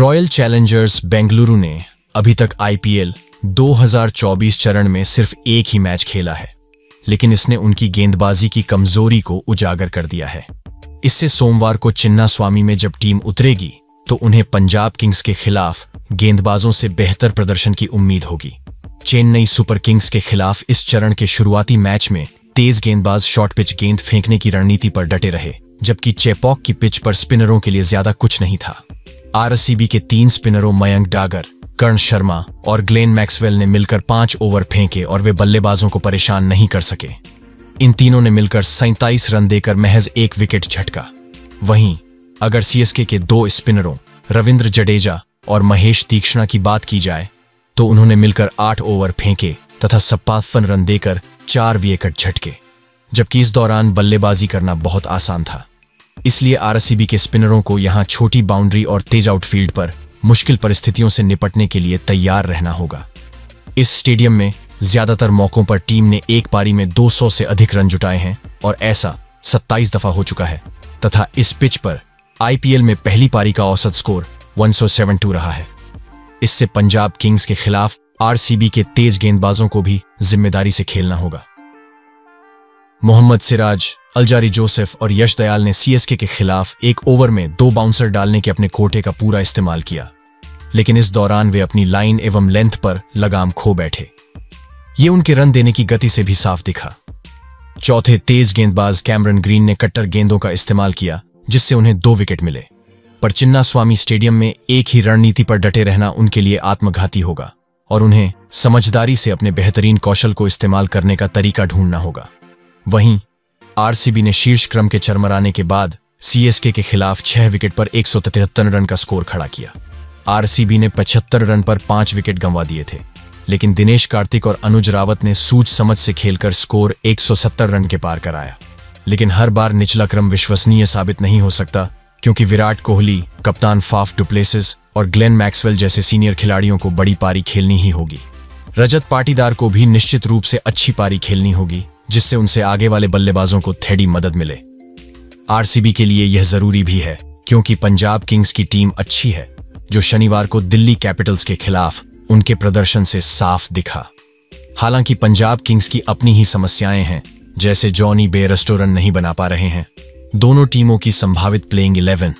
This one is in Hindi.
रॉयल चैलेंजर्स बेंगलुरु ने अभी तक आईपीएल 2024 चरण में सिर्फ़ एक ही मैच खेला है, लेकिन इसने उनकी गेंदबाजी की कमज़ोरी को उजागर कर दिया है। इससे सोमवार को चिन्ना स्वामी में जब टीम उतरेगी तो उन्हें पंजाब किंग्स के खिलाफ गेंदबाजों से बेहतर प्रदर्शन की उम्मीद होगी। चेन्नई सुपर किंग्स के खिलाफ इस चरण के शुरुआती मैच में तेज गेंदबाज शॉर्ट पिच गेंद फेंकने की रणनीति पर डटे रहे, जबकि चेपॉक की पिच पर स्पिनरों के लिए ज़्यादा कुछ नहीं था। आरसीबी के तीन स्पिनरों मयंक डागर, कर्ण शर्मा और ग्लेन मैक्सवेल ने मिलकर पाँच ओवर फेंके और वे बल्लेबाजों को परेशान नहीं कर सके। इन तीनों ने मिलकर सैताईस रन देकर महज एक विकेट झटका। वहीं, अगर सीएसके के दो स्पिनरों, रविंद्र जडेजा और महेश तीक्ष्णा की बात की जाए तो उन्होंने मिलकर आठ ओवर फेंके तथा सप्पावन रन देकर चार विकेट झटके, जबकि इस दौरान बल्लेबाजी करना बहुत आसान था। इसलिए आरसीबी के स्पिनरों को यहाँ छोटी बाउंड्री और तेज आउटफील्ड पर मुश्किल परिस्थितियों से निपटने के लिए तैयार रहना होगा। इस स्टेडियम में ज़्यादातर मौकों पर टीम ने एक पारी में 200 से अधिक रन जुटाए हैं और ऐसा 27 दफ़ा हो चुका है, तथा इस पिच पर आईपीएल में पहली पारी का औसत स्कोर 172 रहा है। इससे पंजाब किंग्स के खिलाफ आरसीबी के तेज गेंदबाजों को भी ज़िम्मेदारी से खेलना होगा। मोहम्मद सिराज, अलजारी जोसेफ और यश दयाल ने सीएसके के खिलाफ एक ओवर में दो बाउंसर डालने के अपने कोटे का पूरा इस्तेमाल किया। लेकिन इस दौरान वे अपनी लाइन एवं लेंथ पर लगाम खो बैठे। ये उनके रन देने की गति से भी साफ़ दिखा। चौथे तेज गेंदबाज कैमरन ग्रीन ने कट्टर गेंदों का इस्तेमाल किया, जिससे उन्हें दो विकेट मिले। पर चिन्ना स्वामी स्टेडियम में एक ही रणनीति पर डटे रहना उनके लिए आत्मघाती होगा, और उन्हें समझदारी से अपने बेहतरीन कौशल को इस्तेमाल करने का तरीका ढूंढना होगा। वहीं, आरसीबी ने शीर्ष क्रम के चरमराने के बाद सीएसके के खिलाफ छह विकेट पर एक सौ तिहत्तर रन का स्कोर खड़ा किया। आरसीबी ने पचहत्तर रन पर पाँच विकेट गंवा दिए थे। लेकिन दिनेश कार्तिक और अनुज रावत ने सूझ समझ से खेलकर स्कोर 170 रन के पार कराया। लेकिन हर बार निचला क्रम विश्वसनीय साबित नहीं हो सकता, क्योंकि विराट कोहली, कप्तान फाफ डुप्लेसिस और ग्लेन मैक्सवेल जैसे सीनियर खिलाड़ियों को बड़ी पारी खेलनी ही होगी। रजत पाटीदार को भी निश्चित रूप से अच्छी पारी खेलनी होगी। जिससे उनसे आगे वाले बल्लेबाजों को थेड़ी मदद मिले। आरसीबी के लिए यह ज़रूरी भी है, क्योंकि पंजाब किंग्स की टीम अच्छी है, जो शनिवार को दिल्ली कैपिटल्स के खिलाफ उनके प्रदर्शन से साफ़ दिखा। हालाँकि पंजाब किंग्स की अपनी ही समस्याएँ हैं, जैसे जॉनी बे रेस्टोरेंट नहीं बना पा रहे हैं। दोनों टीमों की संभावित प्लेइंग इलेवन